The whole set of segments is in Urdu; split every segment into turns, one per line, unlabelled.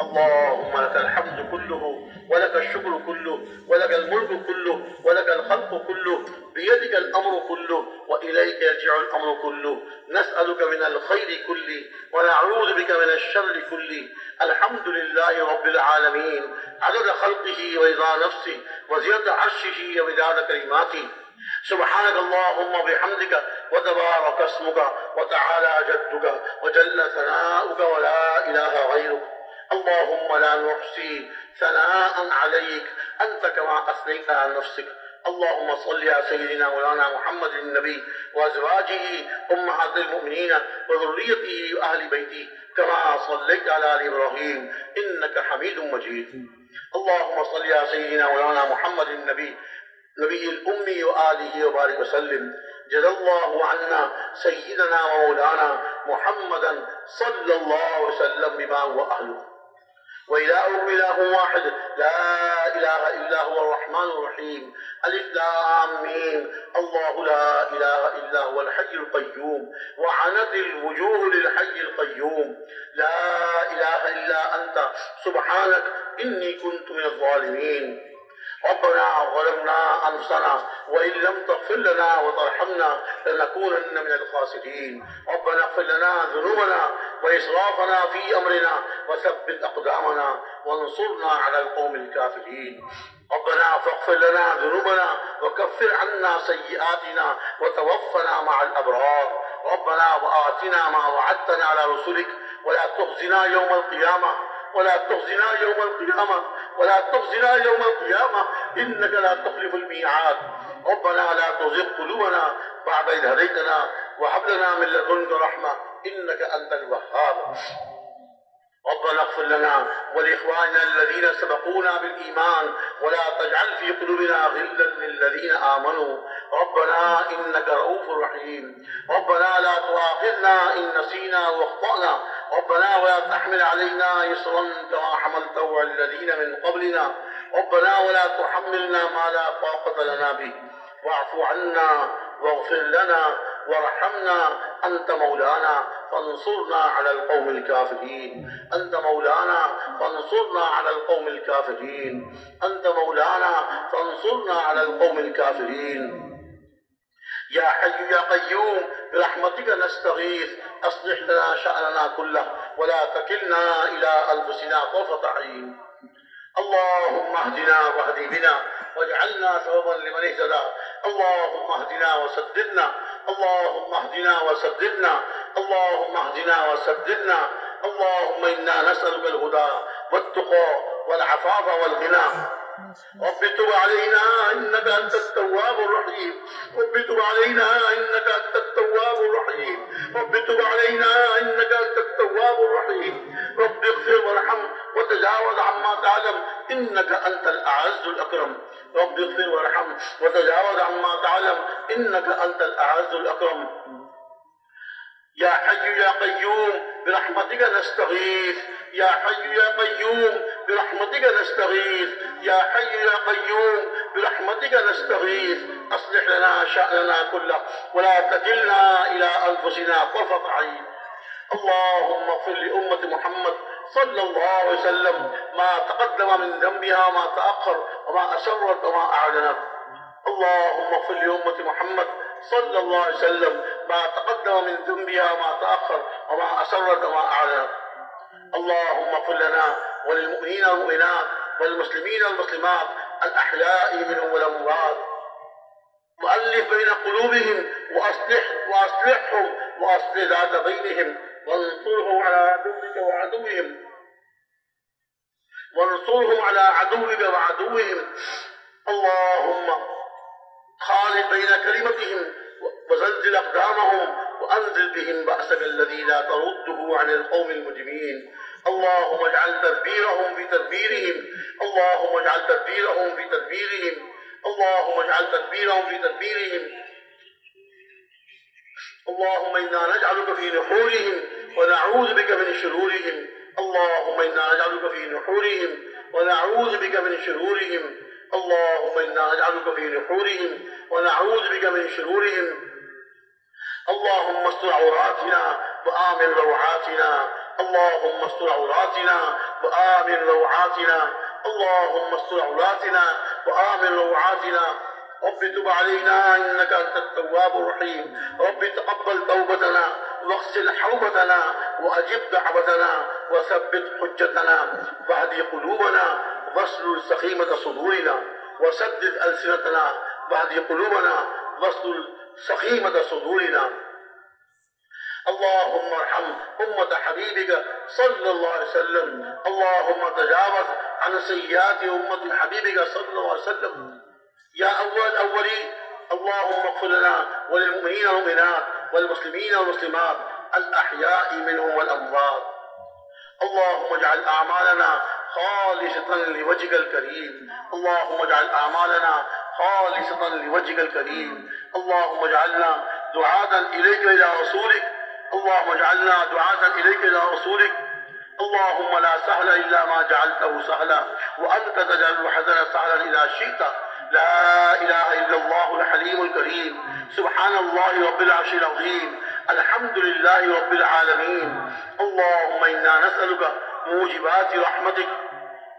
اللهم لك الحمد كله ولك الشكر كله ولك الملك كله ولك الخلق كله بيدك الأمر كله وإليك يرجع الأمر كله. نسألك من الخير كله ونعوذ بك من الشر كله. الحمد لله رب العالمين. عدد خلقه ورضا نفسه وزيادة عرشه ومداد كلماته. سبحانك اللهم بحمدك وتبارك اسمك وتعالى جدك وجل ثناؤك ولا إله غيرك. اللهم لا نحصي ثناء عليك. أنت كما أثنيت عن نفسك. اللهم صل على سيدنا مولانا محمد النبي وأزواجه أمهات المؤمنين وذريته وأهل بيته كما صليت على آل إبراهيم إنك حميد مجيد. اللهم صل على سيدنا مولانا محمد النبي نبي الأمي وآله وبارك وسلم. جزا الله عنا سيدنا ومولانا محمدا صلى الله وسلم بما هو أهله. وإلهكم إله واحد لا إله إلا هو الرحمن الرحيم. ألف لام ميم. الله لا إله إلا هو الحي القيوم. وعنت الوجوه للحي القيوم. لا إله إلا أنت. سبحانك إني كنت من الظالمين. ربنا ظلمنا أنفسنا وإن لم تغفر لنا وترحمنا لنكونن من الخاسرين. ربنا اغفر لنا ذنوبنا وإسرافنا في أمرنا وثبت أقدامنا وانصرنا على القوم الكافرين. ربنا فاغفر لنا ذنوبنا وكفر عنا سيئاتنا وتوفنا مع الأبرار. ربنا وآتنا ما وعدتنا على رسلك. ولا تخزنا يوم القيامة ولا تخزنا يوم القيامة ولا تخزنا يوم القيامة. إنك لا تخلف الميعاد. ربنا لا تزغ قلوبنا بعد إذ هديتنا وهب لنا من لدنك رحمة. إنك أنت الوهاب. ربنا اغفر لنا ولإخواننا الذين سبقونا بالإيمان ولا تجعل في قلوبنا غلا للذين آمنوا. ربنا إنك رؤوف رحيم. ربنا لا تؤاخذنا إن نسينا واخطأنا. ربنا ولا تحمل علينا إصرا كما حملته على الذين من قبلنا. ربنا ولا تحملنا ما لا طاقة لنا به. واعف عنا واغفر لنا وارحمنا. أنت مولانا. فانصرنا على القوم الكافرين. أنت مولانا فانصرنا على القوم الكافرين. أنت مولانا فانصرنا على القوم الكافرين. يا حي يا قيوم برحمتك نستغيث. أصلح لنا شأننا كله ولا تكلنا إلى أنفسنا طرفة عين. اللهم اهدنا واهد بنا واجعلنا سببا لمن اهتدى. اللهم اهدنا وسددنا. اللهم اهدنا وسددنا. اللهم اهدنا وسددنا. اللهم إنا نسألك الهدى والتقى والعفاف والغنى. رب تب علينا إنك أنت التواب الرحيم. رب تب علينا إنك أنت التواب الرحيم. رب تب علينا إنك أنت التواب الرحيم. رب اغفر وارحم وتجاوز عما تعلم إنك أنت الأعز الأكرم. رب اغفر وارحم وتجاوز عما تعلم إنك أنت الأعز الأكرم. يا حي يا قيوم برحمتك نستغيث. يا حي يا قيوم برحمتك نستغيث. يا حي يا قيوم برحمتك نستغيث. أصلح لنا شأننا كله ولا تكلنا إلى أنفسنا طرفة عين. اللهم اغفر لأمة محمد صلى الله عليه وسلم ما تقدم من ذنبها وما تأخر وما أسرت وما أعلنت. اللهم اغفر لأمة محمد صلى الله عليه وسلم ما تقدم من ذنبها وما تأخر وما أسرت وما أعلنت اللهم اغفر لنا وللمؤمنين والمؤمنات والمسلمين والمسلمات الأحياء منهم والأموات. وألف بين قلوبهم وأصلح وأصلحهم وأصلح ذات بينهم وانصرهم على عدوك وعدوهم. وانصرهم على عدوك وعدوهم. اللهم خالد بين كلمتهم وزلزل أقدامهم وأنزل بهم بأسك الذي لا ترده عن القوم المجرمين. اللهم اجعل تدبيرهم في تدبيرهم. اللهم اجعل تدبيرهم في تدبيرهم. اللهم اجعل تدبيرهم في تدبيرهم. اللهم إنا نجعلك في نحورهم ونعوذ بك من شرورهم. اللهم إنا نجعلك في نحورهم ونعوذ بك من شرورهم. اللهم إنا نجعلك في نحورهم ونعوذ بك من شرورهم. اللهم استر عوراتنا وآمن روعاتنا. اللهم استر عوراتنا وآمن روعاتنا. اللهم استر عوراتنا وآمن روعاتنا. رب تب علينا إنك أنت التواب الرحيم. رب تقبل توبتنا واغسل حوبتنا وأجب دعوتنا وثبت حجتنا واهدي قلوبنا واسلل سخيمة صدورنا وسدد ألسنتنا واهدي قلوبنا واسلل سخيمة صدورنا. اللهم ارحم أمة حبيبك صلى الله عليه وسلم. اللهم تجاوز عن سيئات أمة حبيبك صلى الله عليه وسلم. يا أول الأولين اللهم اغفر لنا وللمؤمنين والمؤمنات والمسلمين والمسلمات الأحياء منهم والأموات. اللهم اجعل أعمالنا خالصة لوجهك الكريم. اللهم اجعل أعمالنا خالصة لوجهك الكريم. اللهم اجعلنا دعاة إليك إلى رسولك. اللهم اجعلنا دعاة إليك إلى رسولك. اللهم لا سهل إلا ما جعلته سهلا. وأنت تجعل الحزن سهلا إذا شئت. لا إله إلا الله الحليم الكريم. سبحان الله رب العرش العظيم. الحمد لله رب العالمين. اللهم إنا نسألك موجبات رحمتك.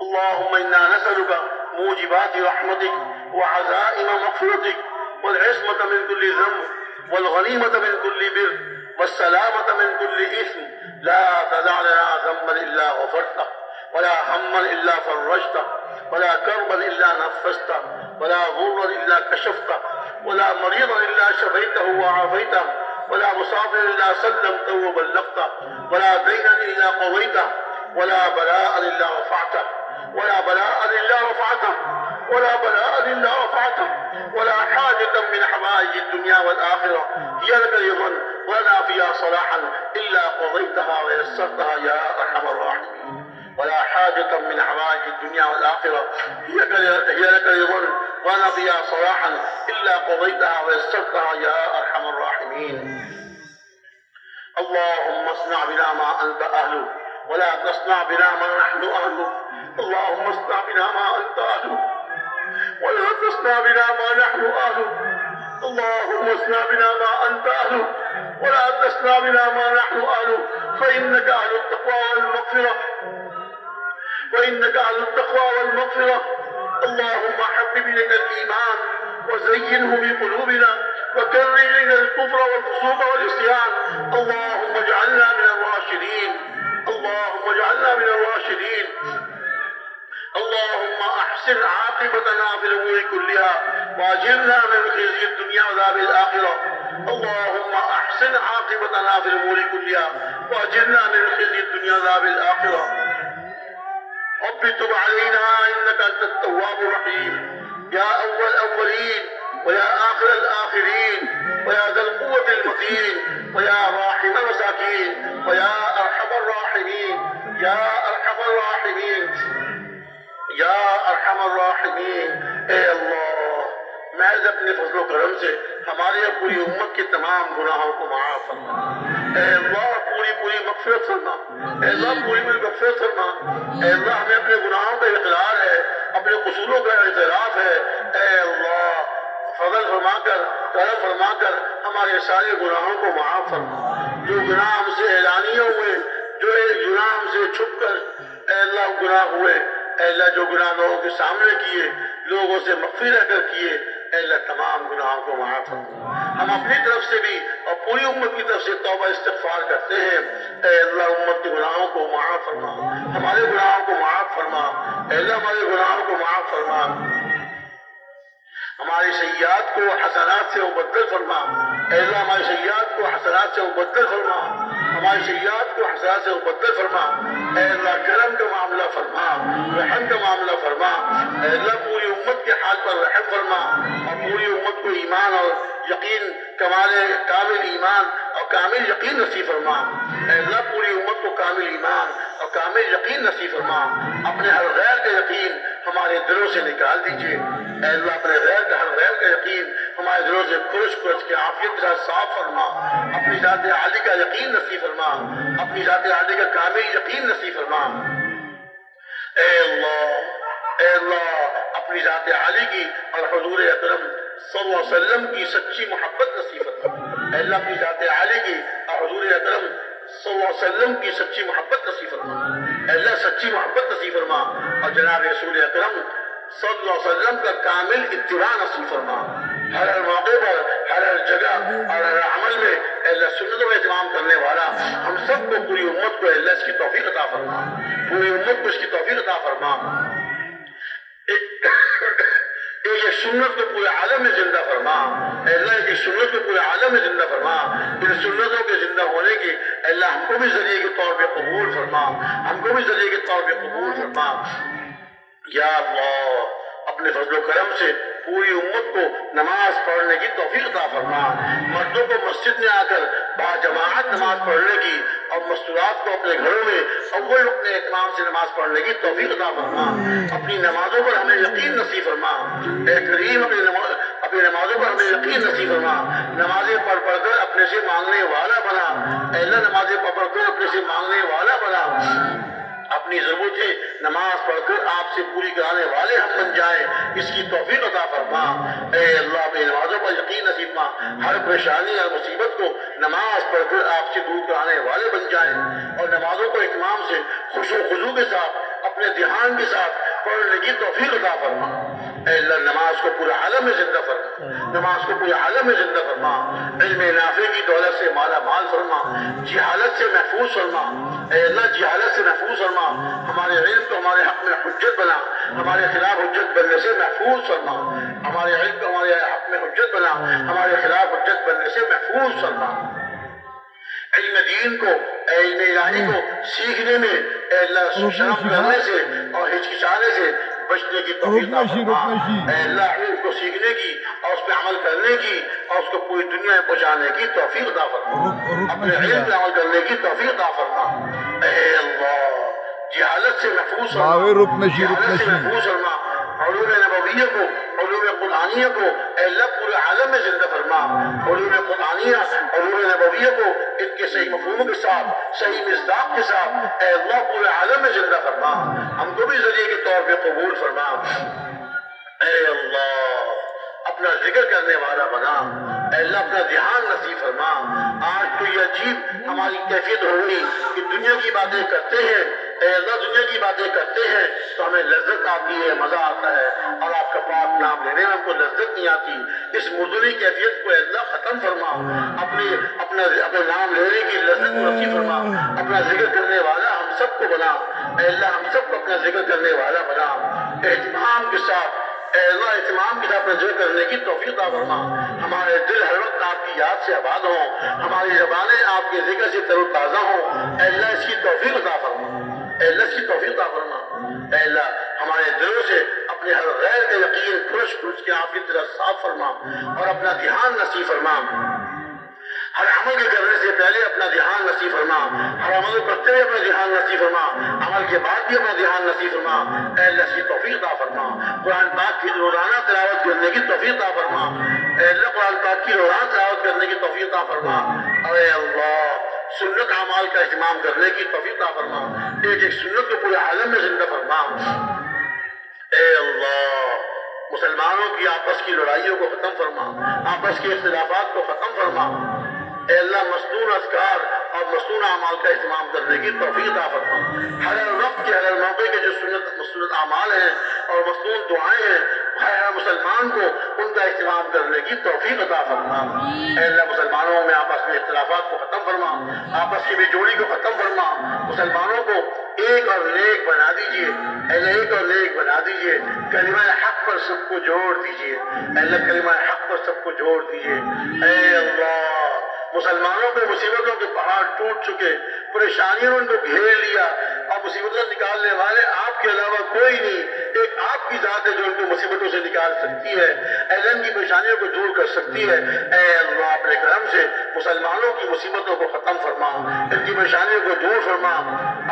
اللهم إنا نسألك موجبات رحمتك وعزائم مغفرتك والعصمة من كل ذنب والغنيمة من كل بر والسلامة من كل إثم. لا تدع لنا ذنبا إلا غفرته ولا هما إلا فرجته ولا كربا إلا نفسته ولا ضرا إلا كشفته ولا مريضا إلا شفيته وعافيته ولا مسافر إلا سلمته وبلغته ولا دينا إلا قضيته ولا بلاء إلا رفعته. ولا بلاء إلا رفعته ولا بلاء إلا رفعته ولا حاجة من حوائج الدنيا والآخرة هي لك رضا ولا فيها صلاحا إلا قضيتها ويسرتها يا أرحم الراحمين. ولا حاجة من حوائج الدنيا والآخرة هي لك رضا ولا فيها صلاحا إلا قضيتها ويسرتها يا أرحم الراحمين. اللهم اصنع بنا ما أنت أهله ولا تصنع بنا ما نحن أهله اللهم اصنع بنا ما أنت أهله ولا تصنع بنا ما نحن أهله اللهم اصنع بنا ما أنت أهله ولا تصنع بنا ما نحن أهله فإنك أهل التقوى والمغفرة. وإنك أهل التقوى والمغفرة. اللهم حبب إلينا الإيمان وزينه في قلوبنا وكرر إلينا الكفر والفسوق والعصيان. اللهم اجعلنا من الراشدين. اللهم اجعلنا من الراشدين. اللهم احسن عاقبتنا في الأمور كلها واجرنا من خزي الدنيا وعذاب الآخرة. اللهم احسن عاقبتنا في الأمور كلها واجرنا من خزي الدنيا وعذاب الآخرة. رب تب علينا إنك أنت التواب الرحيم. يا أول الأولين ويا اخر الاخرين ويا ذا القوه المتين، ويا راحم المساكين، ويا ارحم الراحمين، يا ارحم الراحمين یا ارحم الراحمین اے اللہ محض اپنے فضل و کرم سے ہمارے اور پوری امت کے تمام گناہوں کو معاف فرما، اے اللہ پوری پوری مغفرت فرما، اے اللہ پوری پوری مغفرت فرما، اے اللہ ہمیں اپنے گناہوں کا اقرار ہے، اپنے قصوروں کا اعتراف ہے، اے اللہ فضل فرما کر، کرم فرما کر ہمارے سارے گناہوں کو معاف فرما۔ جو گناہ ہم سے اعلانیہ ہوئے، جو گناہ ہم سے چھپ کر اے اللہ گناہ ہوئے، اے اللہ جو گناہ لوگوں کے سامنے کیے، لوگوں سے مغفر رہ کر کیے، اے اللہ تمام گناہوں کو معاف فرما۔ ہم اپنی طرف سے بھی اور پوری امت کی طرف سے توبہ استغفار کرتے ہیں۔ اے اللہ امت کے گناہوں کو معاف فرما۔ ہمارے گناہوں کو معاف فرما۔ اے اللہ ہمارے گناہوں کو معاف فرما۔ ہماری سیاحت کو حسنات سے مبدل فرما۔ اے اللہ ہماری سیاحت کو حسنات سے مبدل فرما۔ ہماری سیاحت کو حسنات سے مبدل فرما۔ اے اللہ کرم کا معاملہ فرما۔ رحم کا معاملہ فرما۔ اے اللہ پوری امت کے حال پر رحم فرما۔ اور پوری امت کو ایمان اور یقین، کمال، کامل ایمان اور کامل یقین نصیب فرما۔ اے اللہ، پوری امت کو کامل ایمان اور کامل یقین نصیب فرما۔ اپنے ہر غیر کا یقین ہمارے دلوں سے نکال دیجیے۔ اے اللہ، اپنے غیر کا ہر غیر کا یقین ہمارے دلوں سے کھرش کھرش کے عافیت کے ساتھ صاف فرما۔ اپنی ذات عالی کا یقین نصیب فرما۔ اپنی ذات عالی کا کامل یقین نصیب فرما۔ اے اللہ اے اللہ، اپنی ذات عالی کی اور حضور اکرم صلی اللہ علیہ وسلم کی سچی محبت نصیب فرما۔ اے اللہ، اپنی ذات عالی کی اور حضور اکرم صلی اللہ علیہ وسلم کی سچی محبت نصیب فرما۔ اے اللہ، سچی محبت نصیب فرما اور جناب رسول اکرم صلی اللہ علیہ وسلم کا کامل اتباع نصیب فرما۔ ہر ہر موقع پر، ہر ہر جگہ اور ہر عمل میں اے اللہ سنتوں کا اہتمام کرنے والا ہم سب کو پوری امت کو اے اللہ اس کی توفیق عطا فرما۔ پوری امت کو اس کی توفیق عطا فرما۔ یہ سنت کو پورے عالم میں زندہ فرما۔ اللہ کی سنت کو پورے عالم میں زندہ فرما۔ ان سنتوں کے زندہ ہونے کی اللہ، ہم کو بھی ذریعے کے طور پہ قبول فرما۔ ہم کو بھی ذریعے کے طور پہ قبول فرما۔ یا اللہ، اپنے فضل و کرم سے پوری امت کو نماز پڑھنے کی توفیق عطا فرما۔ مردوں کو مسجد میں آ کر با جماعت نماز پڑھنے کی اور مستورات کو اپنے گھروں میں اول اپنے اہتمام سے نماز پڑھنے کی توفیق عطا فرما۔ اپنی نمازوں پر ہمیں یقین نصیب فرما۔ اے کریم، اپنی نماز اپنی نمازوں پر ہمیں یقین نصیب فرما۔ نمازیں پڑھ پڑھ کر اپنے سے مانگنے والا بنا۔ اے اللہ، نمازیں پڑھ پڑھ کر اپنے سے مانگنے والا بنا۔ اپنی ضرورتیں نماز پڑھ کر آپ سے پوری کرانے والے ہم بن جائیں۔ اس کی توفیق عطا فرما۔ اے اللہ اپنی نمازوں پر یقین نصیب ماں ہر پریشانی اور مصیبت کو نماز پڑھ کر آپ سے دور کرانے والے بن جائیں۔ اور نمازوں کو اتمام سے خوش و خضو کے ساتھ، اپنے دھیان کے ساتھ پڑھنے کی توفیق عطا فرما۔ اے اللہ، نماز کو پورے عالم میں زندہ فرما۔ نماز کو پورے عالم میں زندہ فرما۔ علم نافع کی دولت سے مالا مال فرما۔ جہالت سے محفوظ فرما۔ اے اللہ، جہالت سے محفوظ فرما۔ ہمارے علم کو ہمارے حق میں حجت بنا۔ ہمارے خلاف حجت بننے سے محفوظ فرما۔ ہمارے علم کو ہمارے حق میں حجت بنا۔ ہمارے خلاف حجت بننے سے محفوظ فرما۔ علم دین کو علم الہی کو سیکھنے میں اے اللہ شرم کرنے سے اور ہچکچانے سے بچنے کی توفیق عطا فرما اے اللہ علم کو سیکھنے کی اور اس پہ عمل کرنے کی اور اس کو پوری دنیا میں پہنچانے کی توفیق عطا فرما اپنے علم پہ عمل کرنے کی توفیق عطا فرما اے اللہ جہالت سے محفوظ فرما۔ جہالت سے محفوظ فرما۔ علوم نبویہ کو علوم قرآنیہ کو اے اللہ پورے عالم میں زندہ فرما۔ علوم قرآنیہ علوم نبویہ کو ان کے صحیح مفہوم کے ساتھ، صحیح مصداق کے ساتھ اے اللہ پورے عالم میں زندہ فرما۔ ہم کو بھی ذریعے کے طور پہ قبول فرما۔ اے اللہ، اپنا ذکر کرنے والا بنا۔ اے اللہ، اپنا دھیان نصیب فرما۔ آج تو یہ عجیب ہماری کیفیت ہوگی کہ دنیا کی باتیں کرتے ہیں اللہ دنیا کی باتیں کرتے ہیں تو ہمیں لذت آتی ہے، مزہ آتا ہے۔ اور آپ کا پاک نام لینے میں ہم کو لذت نہیں آتی۔ اس مردنی کیفیت کو اللہ ختم فرما۔ اپنی اپنا، اپنے نام لینے کی لذت نصیب فرما۔ اپنا ذکر کرنے والا ہم سب کو بنا۔ اے اللہ، ہم سب کو اپنا ذکر کرنے والا بنا۔ اہتمام کے ساتھ، اے اللہ، اہتمام کے ساتھ ذکر کرنے کی توفیق عطا فرما۔ ہمارے دل ہر وقت آپ کی یاد سے آباد ہوں۔ ہماری زبانیں آپ کے ذکر سے تر و تازہ ہوں۔ اے اللہ، اس کی توفیق عطا فرما۔ اے اللہ کی توفیق عطا فرما۔ اے اللہ، ہمارے دلوں سے اپنے ہر غیر کا یقین کھرش کھرش کے آپ کی طرح صاف فرما اور اپنا دھیان نصیب فرما۔ ہر عمل کے کرنے سے پہلے اپنا دھیان نصیب فرما۔ ہر عمل کرتے ہوئے اپنا دھیان نصیب فرما۔ عمل کے بعد بھی اپنا دھیان نصیب فرما۔ اے اللہ کی توفیق عطا فرما۔ قرآن پاک کی روزانہ تلاوت کرنے کی توفیق عطا فرما۔ اے اللہ، قرآن پاک کی روزانہ تلاوت کرنے کی توفیق عطا فرما۔ اے اللہ! سنت اعمال کا اہتمام کرنے کی توفیق عطا فرما۔ ایک ایک سنت کو پورے عالم میں زندہ فرما۔ اے اللہ، مسلمانوں کی آپس کی لڑائیوں کو ختم فرما۔ آپس کے اختلافات کو ختم فرما۔ اے اللہ، مصنون اذکار اور مصنون اعمال کا اہتمام کرنے کی توفیق عطا فرما ہر وقت کے، ہر موقع کے جو سنت، مصنون اعمال ہیں اور مصنون دعائیں ہیں، ہر مسلمان کو ان کا اہتمام کرنے کی توفیق عطا فرما اے اللہ، مسلمانوں میں آپس میں اختلافات کو ختم فرما، آپس کی بے جوڑی کو ختم فرما۔ مسلمانوں کو ایک اور نیک بنا دیجیے۔ اے اللہ، ایک اور نیک بنا دیجیے۔ کلمہ حق پر سب کو جوڑ دیجیے۔ اے اللہ، کلمہ حق پر سب کو جوڑ دیجیے۔ اے اللہ مسلمانوں کو مصیبتوں کے پہاڑ ٹوٹ چکے، پریشانیوں نے ان کو گھیر لیا۔ اور مصیبتوں نکالنے والے آپ کے علاوہ کوئی نہیں، ایک آپ کی ذات ہے جو ان کو مصیبتوں سے نکال سکتی ہے ایلن کی پریشانیوں کو دور کر سکتی ہے۔ اے اللہ، اپنے کرم سے مسلمانوں کی مصیبتوں کو ختم فرما، ان کی پریشانیوں کو دور فرما،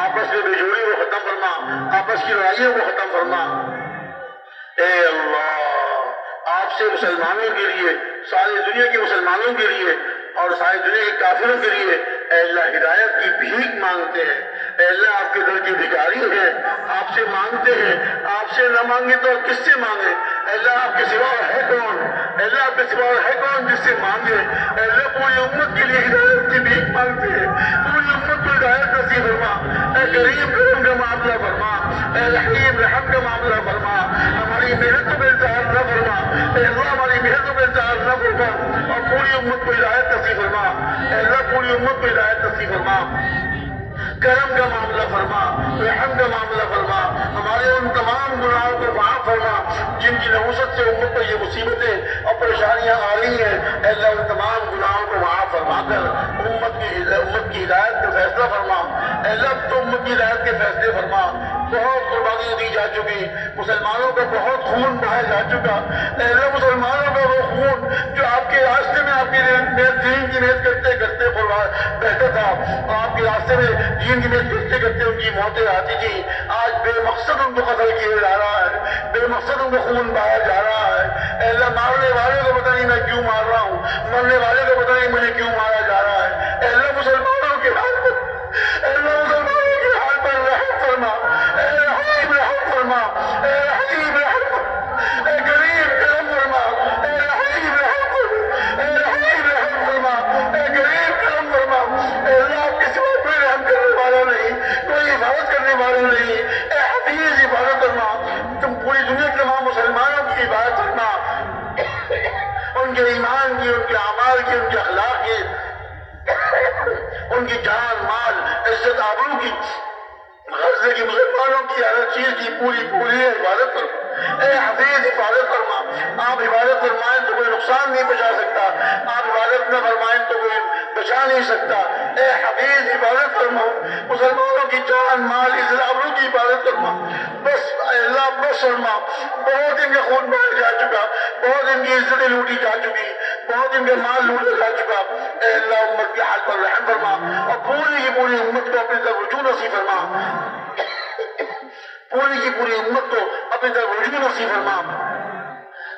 آپس میں بجوڑی کو ختم فرما، آپس کی لڑائیوں کو ختم فرما۔ اے اللہ، آپ سے مسلمانوں کے لیے ساری دنیا کے مسلمانوں کے لیے اور ساری دنیا کے کافروں کے لیے اے اللہ ہدایت کی بھیک مانگتے ہیں۔ اے اللہ آپ کے در کی بھکاری ہیں۔ آپ سے مانگتے ہیں۔ آپ سے نہ مانگے تو کس سے مانگے اے اللہ آپ کے سوا ہے کون؟ اے اللہ آپ کے سوا ہے کون جس سے مانگے؟ اے اللہ پوری امت کے لیے ہدایت کی بھیک مانگتے ہیں۔ پوری امت کو ہدایت نصیب فرما۔ اے کریم کرم کا معاملہ فرما۔ اے رحیم رحم کا معاملہ فرما، ہماری محنت میں انتظار نہ فرما، اے اللہ ہماری محنت میں انتظار نہ فرما، اور پوری امت کو ہدایت نصیب فرما۔ اے اللہ پوری امت کو ہدایت نصیب فرما۔ کرم کا معاملہ فرما، رحم کا معاملہ فرما۔ ہمارے ان تمام گناہوں کو معاف فرما، جن کی نوسط سے امت پر یہ مصیبتیں اور پریشانیاں آ رہی ہیں۔ اے اللہ ان تمام گناہوں کو معاف فرما کر، امت کی امت کی ہدایت کا فیصلہ فرما۔ اے اللہ تو امت کی ہدایت کے فیصلے فرما۔ بہت قربانیاں دی جا چکی۔ مسلمانوں کا بہت خون بہا جا چکا۔ اے مسلمانوں کا وہ خون جو آپ کے راستے میں آپ کے دین کی محنت کرتے کرتے بہتا تھا۔ آپ کے راستے میں دین کی محنت کرتے کرتے ان کی موتیں آتی تھی آج بے مقصد ان کو قتل کیا جا رہا ہے۔ بے مقصد ان کو خون بہایا جا رہا ہے۔ اے اللہ، مارنے والے کو پتہ نہیں میں کیوں مار رہا ہوں۔ مرنے والے کو پتہ نہیں مجھے کیوں مارا جا رہا ہے۔ اے اللہ، مسلمانوں کی جان مال عزت آبرو کی غزے کی مسلمانوں کی ہر چیز کی پوری پوری حفاظت فرما اے حفیظ حفاظت فرما۔ آپ حفاظت فرمائیں تو کوئی نقصان نہیں بچا سکتا۔ آپ حفاظت نہ فرمائیں تو کوئی بچا نہیں سکتا۔ اے حفیظ، حفاظت فرما۔ مسلمانوں کی جان، مال عزت آبرو کی حفاظت فرما۔ بس، اے اللہ، بس فرما۔ بہت ان کے خون بہت جا چکا۔ بہت ان کی عزتیں لوٹی جا چکی۔ بہت ان کے مال لوٹا جا چکا۔ اے اللہ، امت کے حال پر رحم فرما۔ اور پوری کی پوری امت کو اپنی طرف رجوع نصیب فرما۔ پوری کی پوری امت کو اپنی طرف رجوع نصیب فرما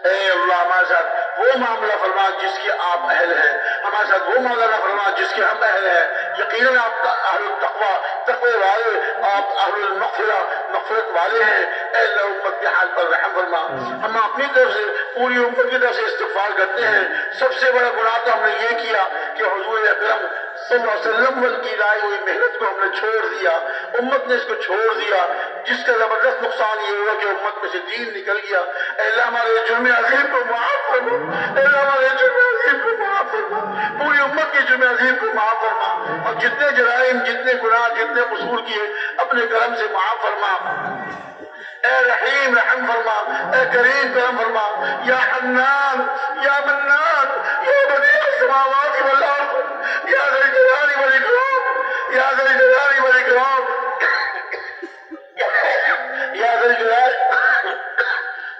اے اللہ ہمارے ساتھ وہ معاملہ فرما جس کے آپ اہل ہیں ہمارے ساتھ وہ معاملہ فرما جس کے ہم اہل ہیں یقیناً آپ اہل التقوی تقوی والے آپ اہل المغفرہ مغفرت والے ہیں اے اللہ امت کے حال پر رحم فرما ہم اپنی طرف سے پوری امت کی طرف سے استغفار کرتے ہیں۔ سب سے بڑا گناہ تو ہم نے یہ کیا کہ حضور اکرم صلی اللہ علیہ وسلم کی لائی ہوئی محنت کو ہم نے چھوڑ دیا، امت نے اس کو چھوڑ دیا، جس کا زبردست نقصان یہ ہوا کہ امت میں سے دین نکل گیا۔ اللہ ہمارے جرم عظیم کو معاف فرما۔ اے اللہ ہمارے جرم عظیم کو معاف فرما۔ پوری امت کے جرم عظیم کو معاف فرما۔ اور جتنے جرائم، جتنے گناہ، جتنے قصور کیے، اپنے کرم سے معاف فرما۔ اے رحیم رحم فرما اے کریم کرم فرما یا حنان یا منان یا بدیع السماوات والأرض یا ذا الجلال والاکرام یا ذا الجلال والاکرام یا ذا الجلال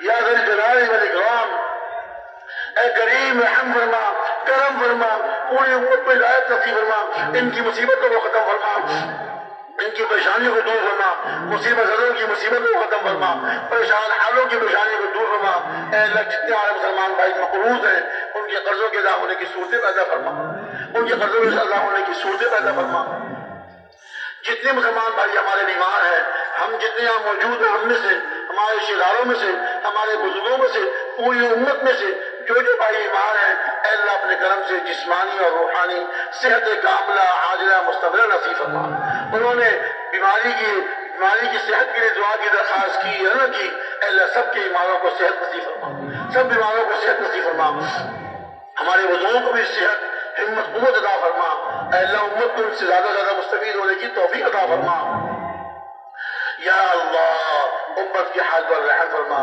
یا ذا الجلال والاکرام اے کریم رحم فرما کرم فرما پوری امت پہ ہدایت نصیب فرما ان کی مصیبتوں کو ختم فرما. ان کی پریشانیوں کو دور فرما، مصیبت زدوں کی مصیبتوں کو ختم فرما، پریشان حالوں کی پریشانیوں کو دور فرما۔ اے اللہ، جتنے ہمارے مسلمان بھائی مقروض ہیں، ان کے قرضوں کے ادا ہونے کی صورتیں پیدا فرما۔ ان کے قرضوں کے ادا ہونے کی صورتیں پیدا فرما۔ جتنے مسلمان بھائی ہمارے بیمار ہیں، ہم جتنے یہاں موجود ہیں ہم میں سے، ہمارے رشتے داروں میں سے، ہمارے بزرگوں میں سے، پوری امت میں سے جو جو بھائی بیمار ہیں اے اللہ اپنے کرم سے جسمانی اور روحانی صحت کاملہ عاجلہ مستقبل نصیب فرما۔ انہوں نے بیماری کی بیماری کی صحت کے لیے دعا کی، درخواست کی یا نہ کی۔ اے اللہ سب کے بیماروں کو صحت نصیب فرما۔ سب بیماروں کو صحت نصیب فرما۔ ہمارے بزرگوں کو بھی صحت، ہمت، قوت عطا فرما۔ اے اللہ امت کو ان سے زیادہ زیادہ مستفید ہونے کی توفیق عطا فرما۔ یا اللہ، امت کے حال پر رحم فرما۔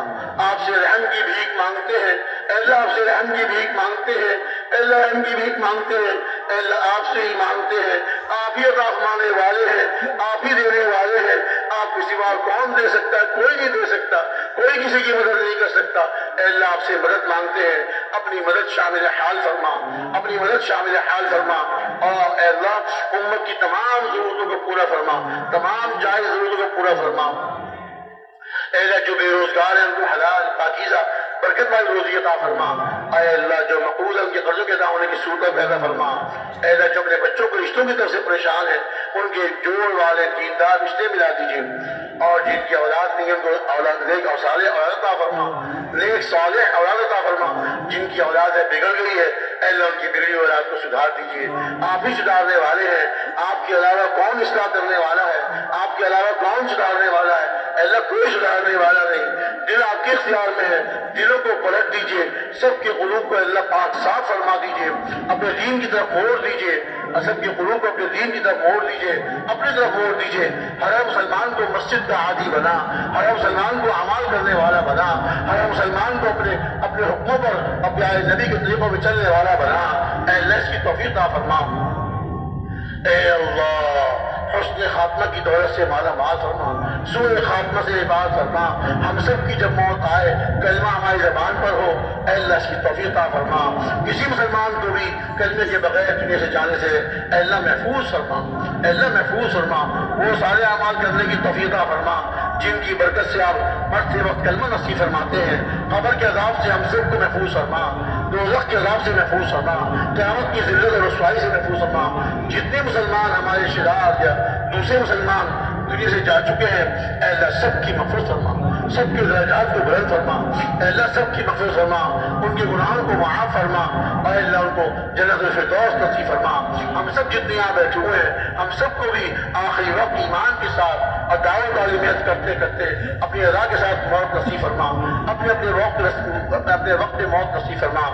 آپ سے رحم کی بھیک مانگتے ہیں۔ اے اللہ، آپ سے رحم کی بھیک مانگتے ہیں۔ اے اللہ، رحم کی بھیک مانگتے ہیں۔ اے اللہ، آپ سے ہی مانگتے ہیں۔ آپ ہی عطا فرمانے والے ہیں، آپ ہی دینے والے ہیں۔ آپ کے سوا کون دے سکتا؟ ہے کوئی نہیں دے سکتا۔ کوئی کسی کی مدد نہیں کر سکتا۔ اے اللہ، آپ سے مدد مانگتے ہیں۔ اپنی مدد شامل حال فرما۔ اپنی مدد شامل حال فرما۔ اور اے اللہ، امت کی تمام ضرورتوں کو پورا فرما۔ تمام جائز ضرورتوں کو پورا فرما۔ اے اللہ، جو بے روزگار ہیں، ان کو حلال، پاکیزہ برکت والی روزی عطا فرما۔ اے اللہ، جو مقروض ہے، ان کے قرضوں کے ادا ہونے کی صورت پیدا فرما۔ اے اللہ، جو اپنے بچوں کو رشتوں کی طرف سے پریشان ہیں ان کے جوڑ والے، دیندار رشتے ملا دیجیے اور جن کی اولاد نہیں ہے، ان کو اولاد نیک اور صالح اولاد عطا فرما۔ نیک، صالح اولاد عطا فرما۔ جن کی اولاد ہے، بگڑ گئی ہے اے اللہ ان کی بگڑی اولاد کو سدھار دیجیے۔ آپ ہی سدھارنے والے ہیں۔ آپ کے علاوہ کون اصلاح کرنے والا ہے؟ آپ کے علاوہ کون سدھارنے والا ہے؟ اے اللہ، کوئی سدھارنے والا نہیں۔ دل آپ کے اختیار میں ہے۔ دلوں کو پلٹ دیجیے۔ سب کے قلوب کو اللہ پاک صاف فرما دیجیے۔ اپنے دین کی طرف موڑ دیجیے۔ سب کے قلوب کو اپنے دین کی طرف موڑ دیجیے۔ اپنی طرف موڑ دیجیے۔ ہر مسلمان کو مسجد کا عادی بنا۔ ہر مسلمان کو عمال کرنے والا بنا۔ ہر مسلمان کو اپنے اپنے حکموں پر، اپنے نبی کے طریقوں میں چلنے والا بنا اے اللہ اس کی توفیق عطا فرما اے اللہ حسن خاتمہ کی دولت سے مالا مال فرما سور خاتمہ سے عباد فرما ہم سب کی جب موت آئے کلمہ ہماری زبان پر ہو اے اللہ اس کی توفیق عطا فرما کسی مسلمان کو بھی کلمے کے بغیر دنیا سے جانے سے اے اللہ محفوظ فرما اے اللہ محفوظ فرما وہ سارے اعمال کرنے کی توفیق عطا فرما جن کی برکت سے آپ مرتے وقت کلمہ نصیب فرماتے ہیں قبر کے عذاب سے ہم سب کو محفوظ فرما دوزخ کے عذاب سے محفوظ فرما، قیامت کی ذلت اور رسوائی سے محفوظ فرما۔ جتنے مسلمان ہمارے شرار یا دوسرے مسلمان دنیا سے جا چکے ہیں، اے اللہ سب کی مغفرت فرما۔ سب کے درجات کو بلند فرما۔ اے اللہ سب کی مغفرت فرما۔ ان کے گناہوں کو معاف فرما۔ اے اللہ ان کو جنت الفردوس نصیب فرما۔ ہم سب جتنے یہاں بیٹھے ہوئے ہیں، ہم سب کو بھی آخری وقت ایمان کے ساتھ اور دعوت والی محنت کرتے کرتے اپنی ادا کے ساتھ موت نصیب فرما اپنے اپنے وقت اپنے وقت موت نصیب فرما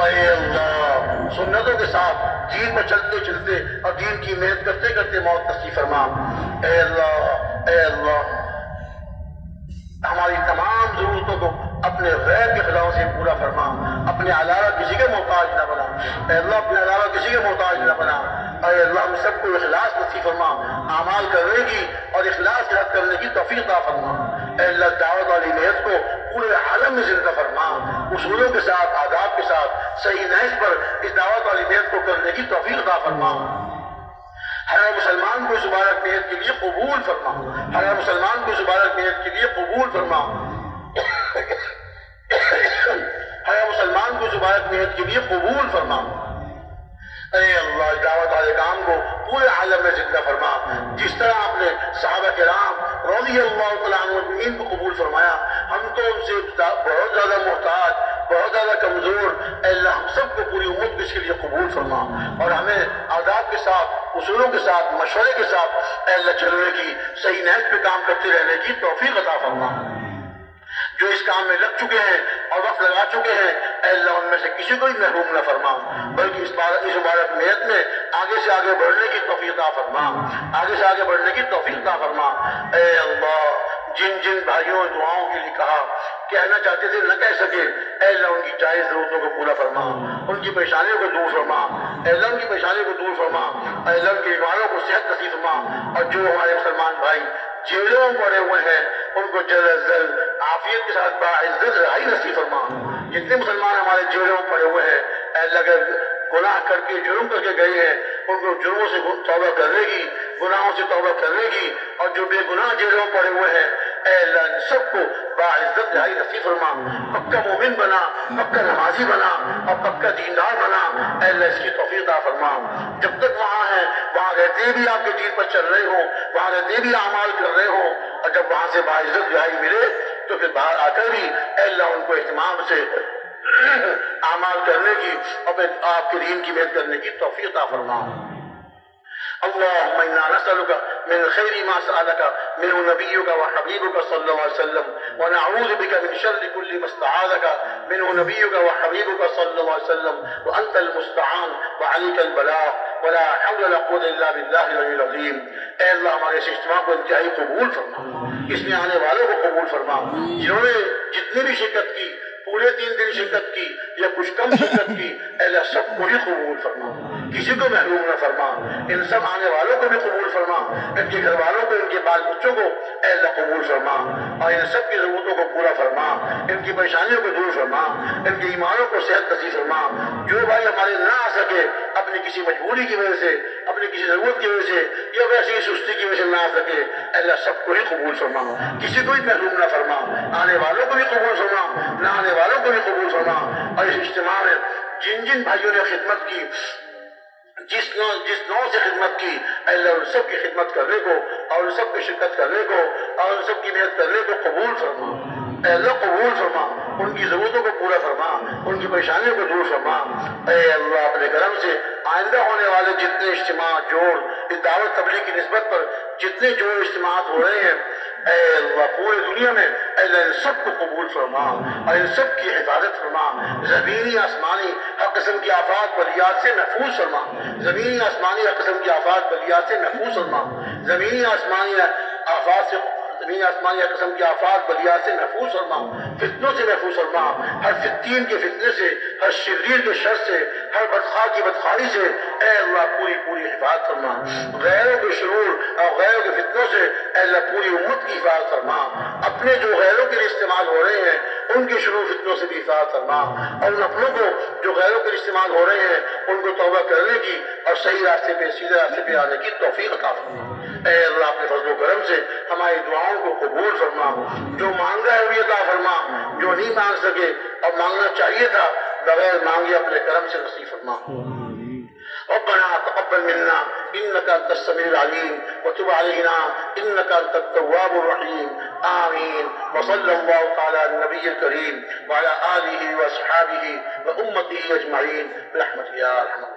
اے اللہ، سنتوں کے ساتھ دین پر چلتے چلتے اور دین کی محنت کرتے کرتے موت نصیب فرما اے اللہ اے اللہ، ہماری تمام ضرورتوں کو اپنے غیر کے خلاف سے پورا فرما اپنے علاوہ کسی کے محتاج نہ بنا اے اللہ، اپنے علاوہ کسی کے محتاج نہ بنا اے اللہ، ہم سب کو اخلاص نصیب فرما اعمال کرنے کی اور اخلاص کے حد کرنے کی توفیق عطا فرما اے اللہ، دعوت والی نیت کو پورے عالم میں زندہ فرما اصولوں کے ساتھ، آداب کے ساتھ، صحیح نحس پر اس دعوت والی نیت کو کرنے کی توفیق عطا فرما ہر مسلمان کو اس مبارک نیت کے لیے قبول فرما ہر مسلمان کو اس مبارک نیت کے لیے قبول فرما ہر مسلمان کو اس مبارک نیت کے لیے قبول فرما اے اللہ، دعوت والے کام کو پورے عالم میں زندہ فرما جس طرح آپ نے صحابہ کرام رضی اللہ تعالیٰ عنہ کو قبول فرمایا، ہم تو ان سے بہت زیادہ محتاج، بہت زیادہ کمزور، اے اللہ، ہم سب کو پوری امت کو اس کے لیے قبول فرما۔ اور ہمیں آداب کے ساتھ، اصولوں کے ساتھ، مشورے کے ساتھ، اے اللہ، چلنے کی صحیح نحج پہ کام کرتے رہنے کی توفیق عطا فرما۔ جو اس کام میں لگ چکے ہیں اور وقت لگا چکے ہیں اے اللہ ان میں سے کسی کو بھی محروم نہ فرما بلکہ اس بارت اس مبارک نیت میں آگے سے آگے بڑھنے کی توفیق عطا فرما آگے سے آگے بڑھنے کی توفیق عطا فرما اے اللہ، جن جن بھائیوں دعاؤں کے لیے کہا، کہنا چاہتے تھے نہ کہہ سکے، اے اللہ، ان کی جائز ضرورتوں کو پورا فرما ان کی پریشانیوں کو دور فرما اللہ کی پریشانیوں کو دور فرما، اے اللہ کے بیماروں کو صحت نصیب فرما۔ اور جو ہمارے مسلمان بھائی جیلوں میں پڑے ہوئے ہیں، ان کو جلد از جلد عافیت کے ساتھ باعزت رہائی نصیب فرما۔ جتنے مسلمان ہمارے جیلوں میں پڑے ہوئے ہیں اللہ اگر گناہ کر کے، جرم کر کے گئے ہیں، ان کو جرموں سے توبہ کرنے کی گناہوں سے توبہ کرنے کی اور جو بے گناہ جیلوں میں پڑے ہوئے ہیں، اے اللہ ان سب کو باعزت رہائی نصیب فرما۔ پکا مومن بنا، پکا نمازی بنا، اور پکا دیندار بنا۔ اے اللہ، اس کی توفیق عطا فرما۔ جب تک وہاں ہیں، وہاں رہتے بھی آپ کے دین پر چل رہے ہوں، وہاں رہتے بھی اعمال کر رہے ہوں۔ اور جب وہاں سے باعزت رہائی ملے، تو پھر باہر آ کر بھی اے اللہ، ان کو اہتمام سے اعمال کرنے کی اور آپ کے دین کی محنت کرنے کی توفیق عطا فرما۔ اللهم انا نسالك من خير ما سألك منه نبيك وحبيبك صلى الله عليه وسلم. ونعوذ بك من شر كل ما استعاذك منه نبيك وحبيبك صلى الله عليه وسلم. وأنت المستعان وعليك البلاغ. ولا حول ولا قوة إلا بالله العلي العظيم. اے اللہ ہمارے اس اجتماع کو انتہائی قبول فرما۔ اس میں آنے والوں کو قبول فرما۔ جنہوں نے جتنی بھی شرکت کی پورے تین دن شرکت کی یا کچھ کم شرکت کی اللہ، سب کو بھی قبول فرما۔ کسی کو محروم نہ فرما۔ ان سب آنے والوں کو بھی قبول فرما۔ ان کے گھر والوں کو، ان کے بال بچوں کو اللہ قبول فرما۔ اور ان سب کی ضرورتوں کو پورا فرما۔ ان کی پریشانیوں کو دور فرما۔ ان کے ایمانوں کو صحت نصیب فرما۔ جو بھائی ہمارے نہ آ سکے اپنی کسی مجبوری کی وجہ سے، اپنی کسی ضرورت کی وجہ سے، یا ویسے ہی سستی کی وجہ سے نہ آ سکے اللہ، سب کو ہی قبول فرما۔ کسی کو بھی محروم نہ فرما۔ آنے والوں کو بھی قبول نہ آنے والوں کو بھی قبول فرما اور اس اجتماع میں جن جن بھائیوں نے خدمت کی، جس نو جس نو سے خدمت کی، اللہ ان سب کی خدمت کرنے کو اور ان سب کی شرکت کرنے کو اور ان سب کی محنت کرنے کو قبول فرما۔ اے اللہ قبول فرما، ان کی ضرورتوں کو پورا فرما، ان کی پریشانیوں کو دور فرما۔ اے اللہ، اپنے کرم سے آئندہ ہونے والے جتنے اجتماع جوڑ اس دعوت تبلیغ کی نسبت پر جتنے جوڑ اجتماعات ہو رہے ہیں اے اللہ پورے دنیا میں، اے اللہ ان سب کو قبول فرما، اور ان سب کی حفاظت فرما۔ زمینی آسمانی ہر قسم کی آفات بلیات سے محفوظ فرما۔ زمینی آسمانی ہر قسم کی آفات بلیات سے محفوظ فرما۔ زمینی آسمانی آفات سے زمین آسمان یا قسم کی آفات بلیات سے محفوظ فرما فتنوں سے محفوظ فرما ہر فتین کے فتنے سے، ہر شریر کے شر سے، ہر بدخواہ کی بدخواہی سے اے اللہ پوری پوری حفاظت فرما۔ غیروں کے شرور اور غیروں کے فتنوں سے اے اللہ پوری امت کی حفاظت فرما۔ اپنے جو غیروں کے لیے استعمال ہو رہے ہیں ان کے شروع فتنوں سے بھی حفاظت فرما۔ اور ان اپنوں کو جو غیروں کے استعمال ہو رہے ہیں، ان کو توبہ کرنے کی اور صحیح راستے پہ، سیدھے راستے پہ آنے کی توفیق عطا فرما۔ اے اللہ، اپنے فضل و کرم سے ہماری دعاؤں کو قبول فرما۔ جو مانگا ہے، وہ عطا فرما۔ جو نہیں مانگ سکے اور مانگنا چاہیے تھا، بغیر مانگے اپنے کرم سے نصیب فرما۔ ربنا تقبل منا. إنك أنت السميع العليم. وتب علينا. إنك أنت التواب الرحيم. آمين. وصلى الله تعالى على النبي الكريم وعلى آله وأصحابه وأمته أجمعين. برحمتك يا الراحمين